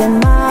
and my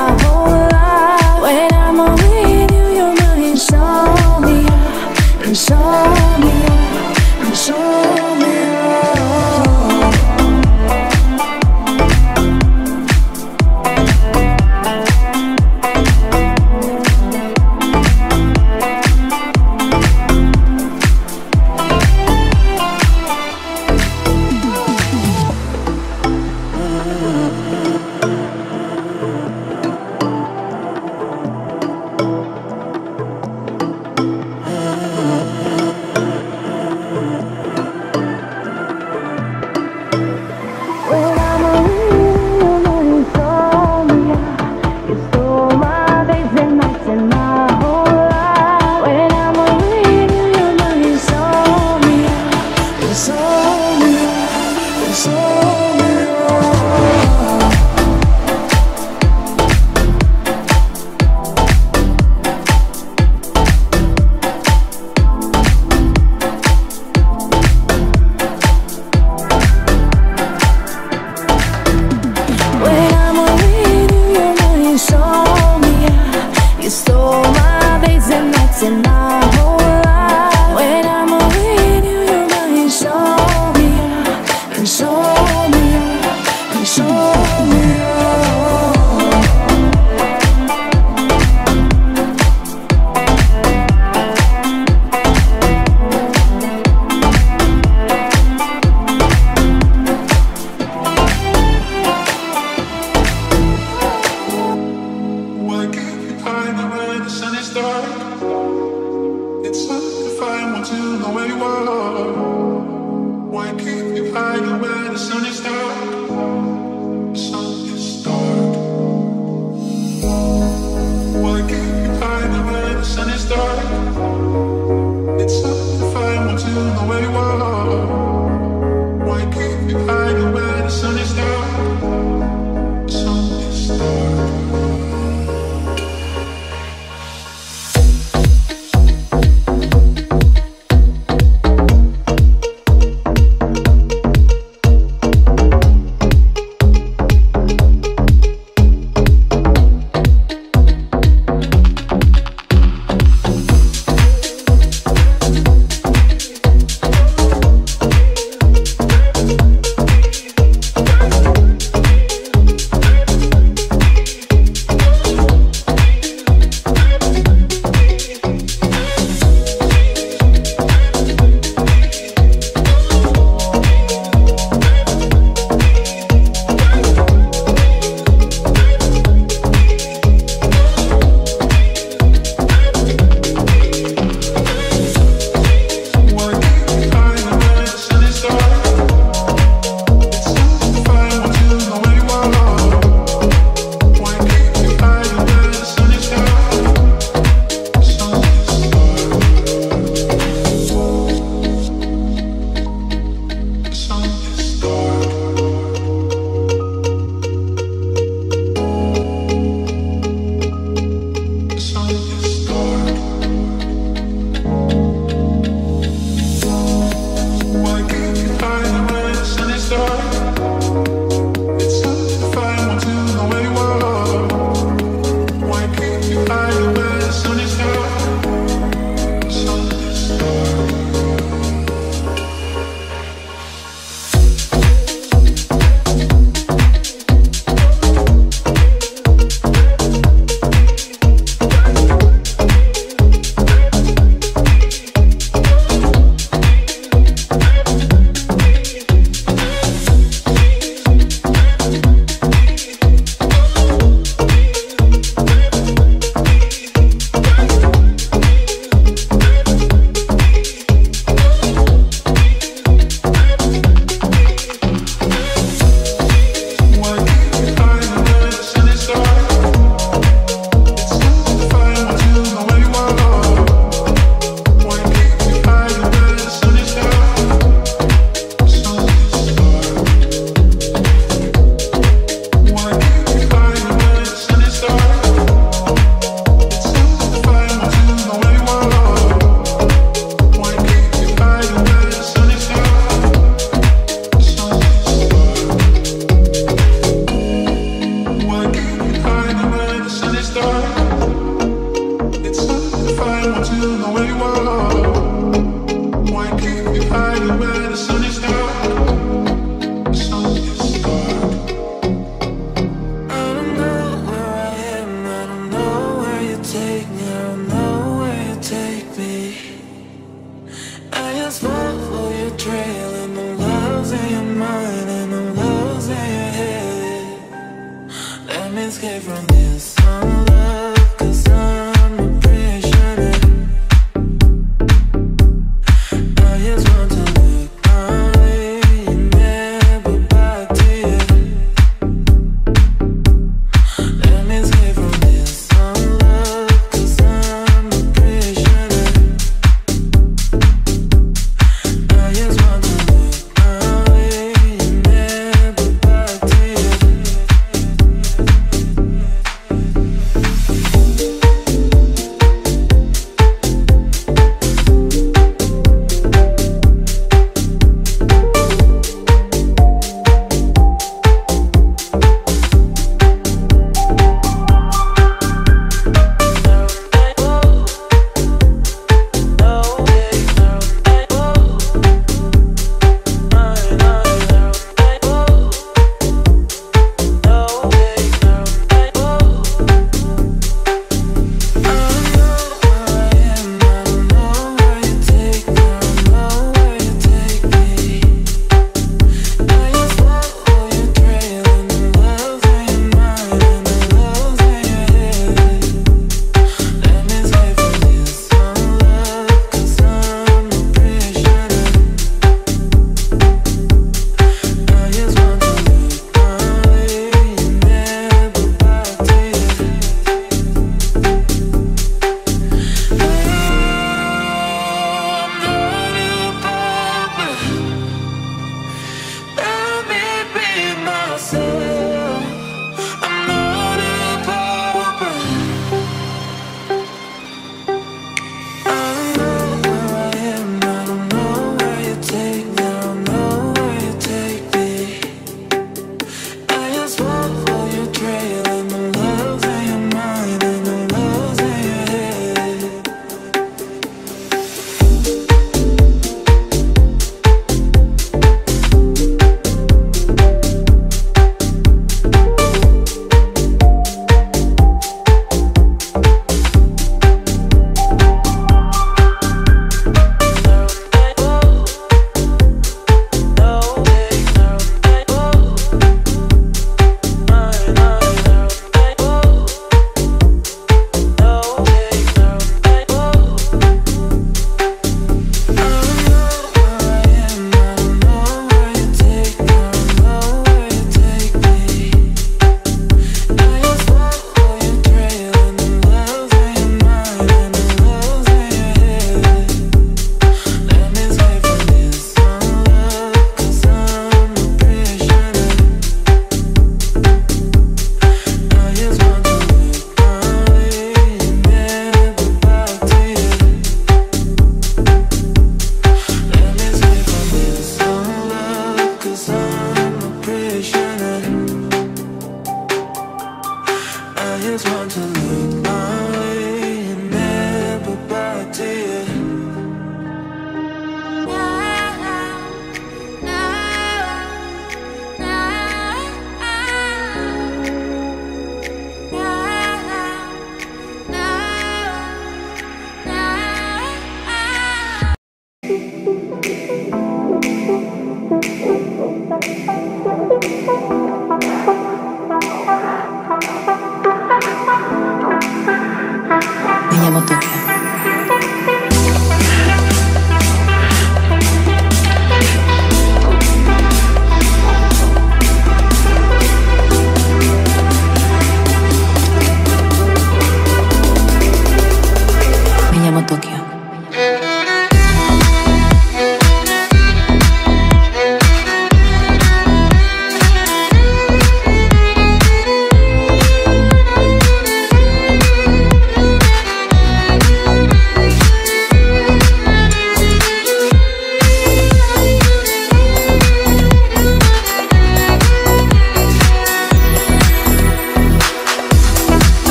different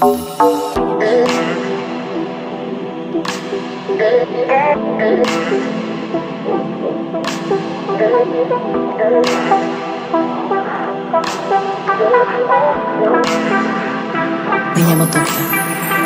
Me llamo Tokio.